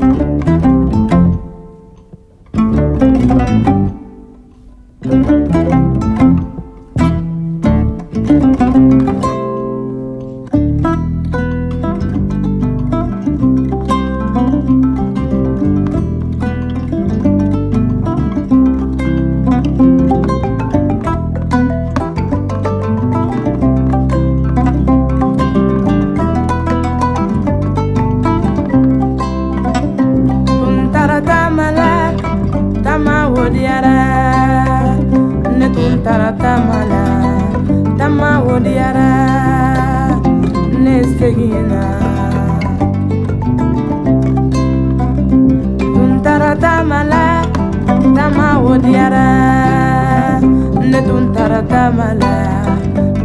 thank you diara nestegina. Tuntara tamala tama odiara ne tuntara tamala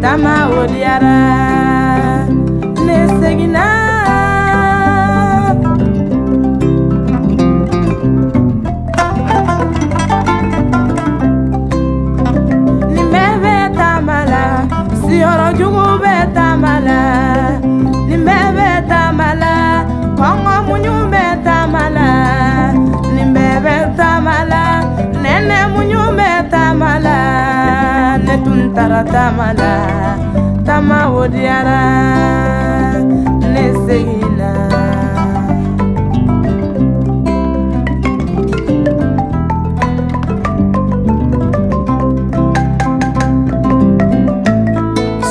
tama wodiara nestegina.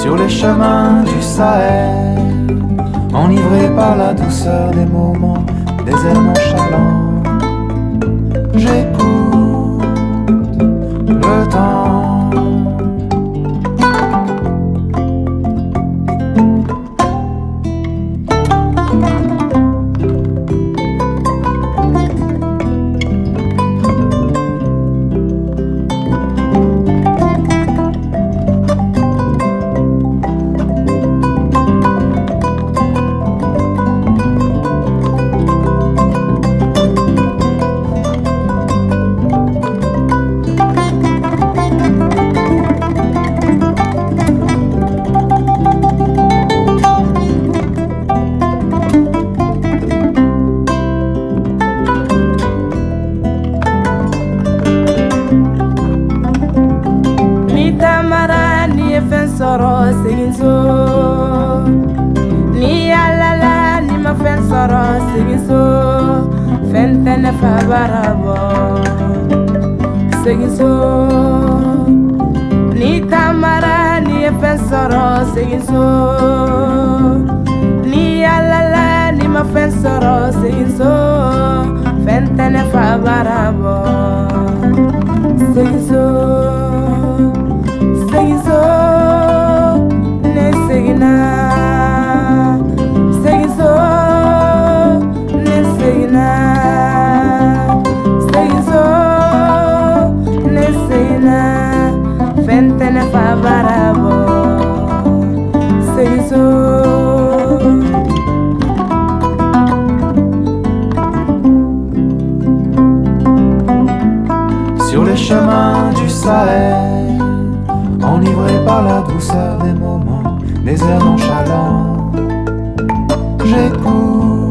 Sur les chemins du Sahel, enivré par la douceur des moments, des airs nonchalants, j'ai segin ni yàlla ah, la ni ma fen soro segin fen te ne fa bara boo ni tamara ni ye fen soro segin ni ah, yàlla la ni ma fen soro segin les chemins du Sahel, enivré par la douceur des moments, des airs nonchalants. J'écoute.